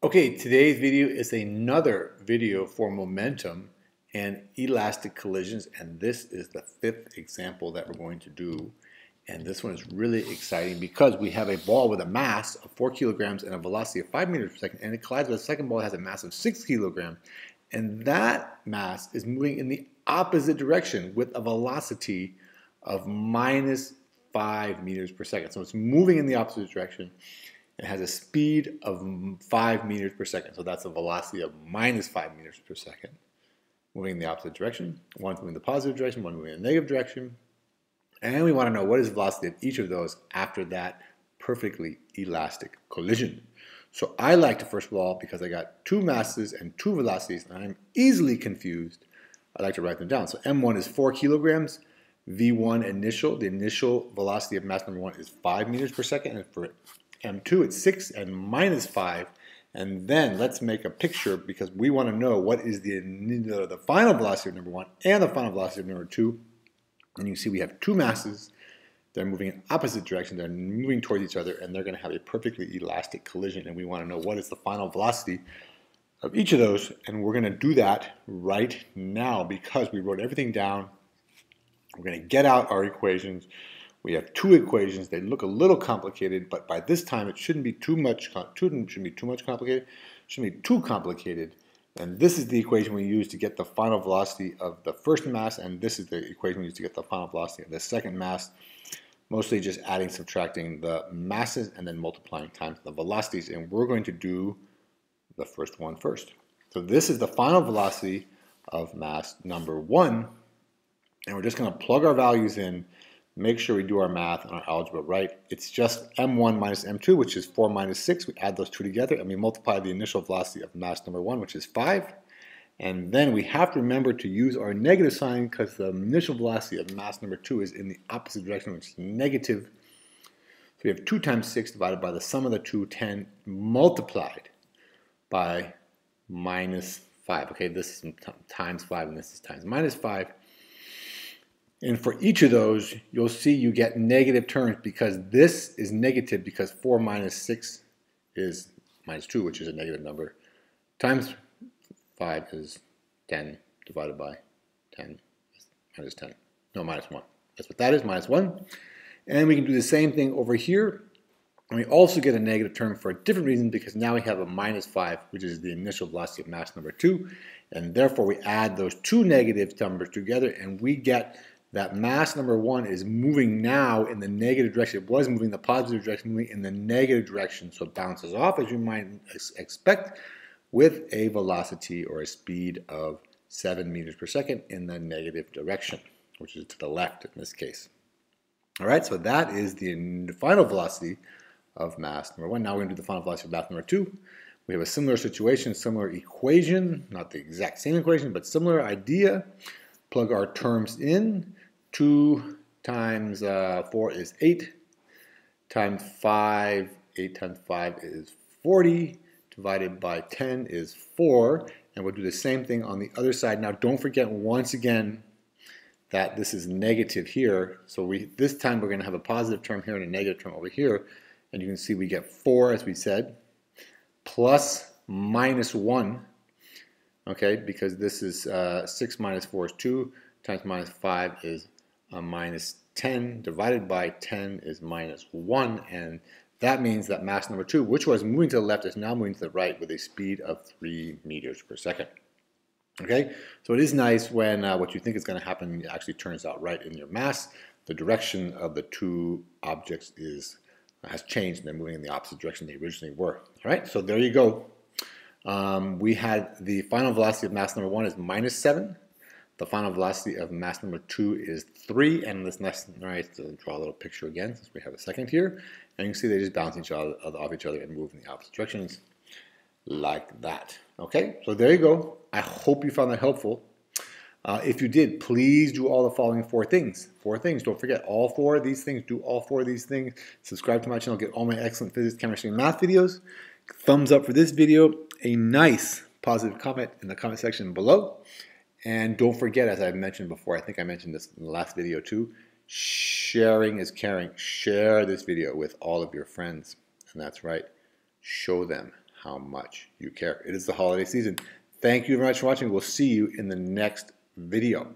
Okay, today's video is another video for momentum and elastic collisions and this is the fifth example that we're going to do. And this one is really exciting because we have a ball with a mass of 4 kilograms and a velocity of 5 meters per second and it collides with a second ball that has a mass of 6 kilograms. And that mass is moving in the opposite direction with a velocity of minus 5 meters per second. So it's moving in the opposite direction it has a speed of 5 meters per second. So that's a velocity of minus 5 meters per second. Moving in the opposite direction. One moving in the positive direction, one moving in the negative direction. And we want to know what is the velocity of each of those after that perfectly elastic collision. So I like to first of all, because I got two masses and two velocities, and I'm easily confused, I like to write them down. So M1 is 4 kilograms. V1 initial, the initial velocity of mass number one is 5 meters per second. And for M2 at 6 and minus 5. And then let's make a picture because we want to know what is the, the final velocity of number 1 and the final velocity of number 2. And you see we have two masses. They're moving in opposite directions. They're moving towards each other and they're going to have a perfectly elastic collision. And we want to know what is the final velocity of each of those. And we're going to do that right now because we wrote everything down. We're going to get out our equations. We have two equations. They look a little complicated, but by this time it shouldn't be too much. Shouldn't be too much complicated. Shouldn't be too complicated. And this is the equation we use to get the final velocity of the first mass, and this is the equation we use to get the final velocity of the second mass. Mostly just adding, subtracting the masses, and then multiplying times the velocities. And we're going to do the first one first. So this is the final velocity of mass number one. And we're just going to plug our values in make sure we do our math and our algebra right. It's just m1 minus m2, which is 4 minus 6. We add those two together, and we multiply the initial velocity of mass number 1, which is 5. And then we have to remember to use our negative sign because the initial velocity of mass number 2 is in the opposite direction, which is negative. So we have 2 times 6 divided by the sum of the two, 10, multiplied by minus 5. Okay, this is times 5 and this is times minus 5. And for each of those, you'll see you get negative terms because this is negative because 4 minus 6 is minus 2, which is a negative number, times 5 is 10 divided by 10 minus 10. No, minus 1. That's what that is, minus 1. And we can do the same thing over here. And we also get a negative term for a different reason because now we have a minus 5, which is the initial velocity of mass number 2. And therefore, we add those two negative numbers together and we get that mass number one is moving now in the negative direction. It was moving the positive direction, moving in the negative direction. So it bounces off, as you might expect, with a velocity or a speed of 7 meters per second in the negative direction, which is to the left in this case. All right, so that is the final velocity of mass number one. Now we're going to do the final velocity of mass number two. We have a similar situation, similar equation, not the exact same equation, but similar idea. Plug our terms in. 2 times uh, 4 is 8, times 5, 8 times 5 is 40, divided by 10 is 4, and we'll do the same thing on the other side. Now don't forget once again that this is negative here, so we this time we're going to have a positive term here and a negative term over here, and you can see we get 4 as we said, plus minus 1, okay, because this is uh, 6 minus 4 is 2, times minus 5 is uh, minus 10 divided by 10 is minus 1 and that means that mass number 2, which was moving to the left, is now moving to the right with a speed of 3 meters per second. Okay, so it is nice when uh, what you think is going to happen actually turns out right in your mass. The direction of the two objects is has changed and they're moving in the opposite direction they originally were. All right, so there you go. Um, we had the final velocity of mass number one is minus 7. The final velocity of mass number 2 is 3, and this next nice to draw a little picture again since we have a second here. And you can see they just bounce each other off each other and move in the opposite directions like that. Okay, so there you go. I hope you found that helpful. Uh, if you did, please do all the following four things. Four things. Don't forget all four of these things. Do all four of these things. Subscribe to my channel. Get all my excellent physics, chemistry, and math videos. Thumbs up for this video. A nice positive comment in the comment section below. And don't forget, as I mentioned before, I think I mentioned this in the last video too, sharing is caring. Share this video with all of your friends. And that's right, show them how much you care. It is the holiday season. Thank you very much for watching. We'll see you in the next video.